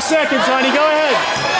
Seconds, honey. Go ahead.